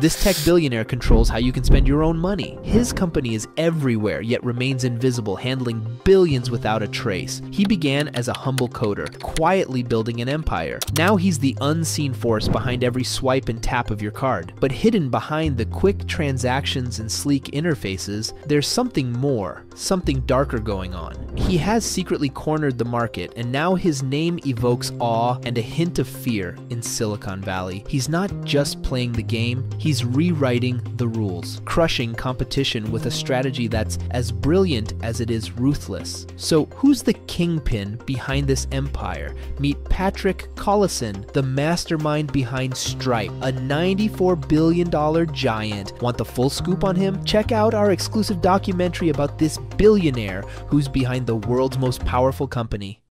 This tech billionaire controls how you can spend your own money. His company is everywhere, yet remains invisible, handling billions without a trace. He began as a humble coder, quietly building an empire. Now he's the unseen force behind every swipe and tap of your card. But hidden behind the quick transactions and sleek interfaces, there's something more, something darker going on. He has secretly cornered the market, and now his name evokes awe and a hint of fear in Silicon Valley. He's not just playing the game, he's rewriting the rules, crushing competition with a strategy that's as brilliant as it is ruthless. So, who's the kingpin behind this empire? Meet Patrick Collison, the mastermind behind Stripe, a $94 billion giant. Want the full scoop on him? Check out our exclusive documentary about this billionaire who's behind the world's most powerful company.